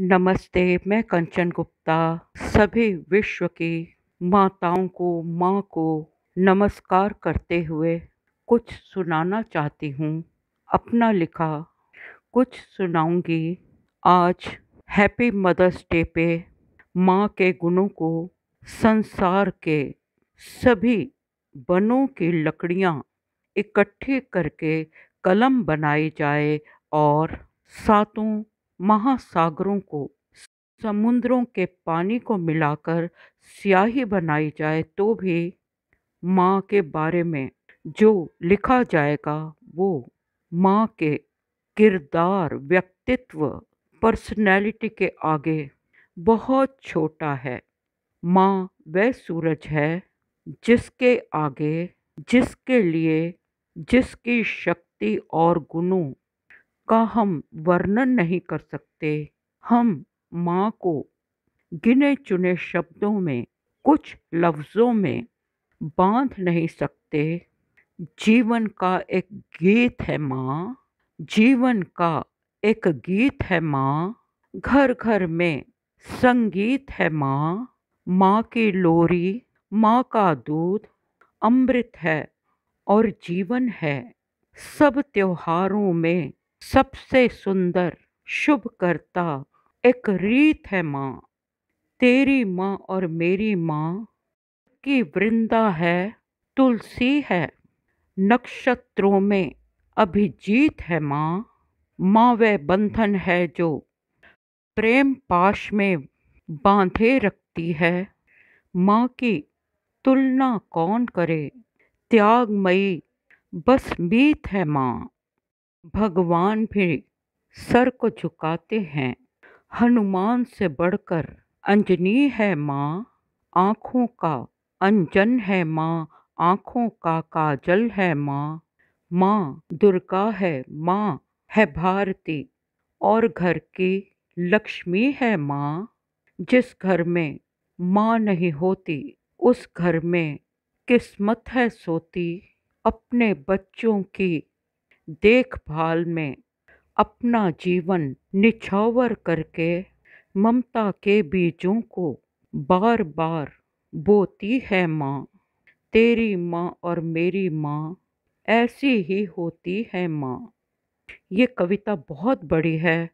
नमस्ते, मैं कंचन गुप्ता। सभी विश्व की माताओं को, माँ को नमस्कार करते हुए कुछ सुनाना चाहती हूँ। अपना लिखा, कुछ सुनाऊँगी। आज हैप्पी मदर्स डे पे माँ के गुणों को, संसार के सभी बनों की लकड़ियाँ इकट्ठी करके कलम बनाई जाए और सातों महासागरों को, समुद्रों के पानी को मिलाकर स्याही बनाई जाए तो भी माँ के बारे में जो लिखा जाएगा वो माँ के किरदार, व्यक्तित्व पर्सनैलिटी के आगे बहुत छोटा है। माँ वह सूरज है जिसके आगे, जिसके लिए, जिसकी शक्ति और गुणों का हम वर्णन नहीं कर सकते। हम माँ को गिने चुने शब्दों में, कुछ लफ्ज़ों में बाँध नहीं सकते। जीवन का एक गीत है माँ, जीवन का एक गीत है माँ घर घर में संगीत है माँ। माँ की लोरी, माँ का दूध अमृत है और जीवन है। सब त्योहारों में सबसे सुंदर शुभ करता एक रीत है माँ। तेरी माँ और मेरी माँ की वृंदा है, तुलसी है, नक्षत्रों में अभिजीत है माँ। माँ वह बंधन है जो प्रेम पाश में बांधे रखती है। माँ की तुलना कौन करे? त्यागमयी बस मीत है माँ। भगवान भी सर को झुकाते हैं। हनुमान से बढ़कर, अंजनी है माँ, आँखों का अंजन है माँ, आँखों का काजल है माँ माँ दुर्गा है माँ, है भारती, और घर की लक्ष्मी है माँ। जिस घर में माँ नहीं होती, उस घर में किस्मत है सोती, अपने बच्चों की देखभाल में अपना जीवन निछावर करके ममता के बीजों को बार बार बोती है माँ। तेरी माँ और मेरी माँ ऐसी ही होती है माँ। ये कविता बहुत बड़ी है,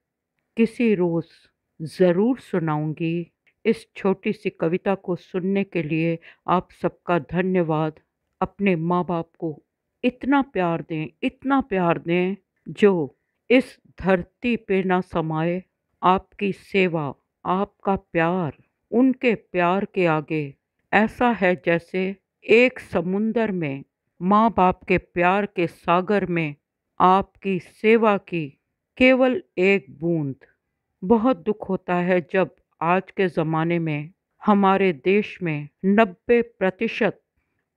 किसी रोज़ ज़रूर सुनाऊँगी। इस छोटी सी कविता को सुनने के लिए आप सबका धन्यवाद। अपने माँ बाप को इतना प्यार दें, इतना प्यार दें, जो इस धरती पे ना समाए आपकी सेवा, आपका प्यार, उनके प्यार के आगे। ऐसा है जैसे एक समुंदर में माँ बाप के प्यार के सागर में आपकी सेवा की केवल एक बूंद। बहुत दुख होता है जब आज के ज़माने में हमारे देश में नब्बे प्रतिशत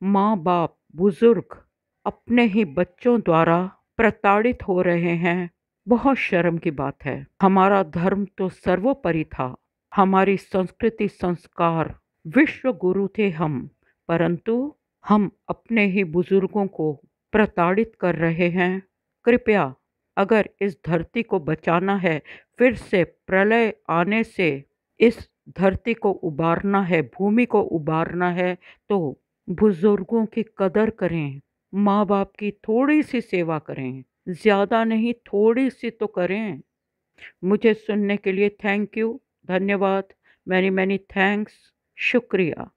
माँ बाप बुज़ुर्ग अपने ही बच्चों द्वारा प्रताड़ित हो रहे हैं। बहुत शर्म की बात है। हमारा धर्म तो सर्वोपरि था। हमारी संस्कृति, संस्कार विश्व गुरु थे हम। परंतु हम अपने ही बुज़ुर्गों को प्रताड़ित कर रहे हैं। कृपया अगर इस धरती को बचाना है, फिर से प्रलय आने से इस धरती को उबारना है, भूमि को उबारना है तो बुज़ुर्गों की कदर करें। माँ बाप की थोड़ी सी सेवा करें, ज़्यादा नहीं थोड़ी सी तो करें। मुझे सुनने के लिए थैंक यू, धन्यवाद मैनी मैनी थैंक्स शुक्रिया।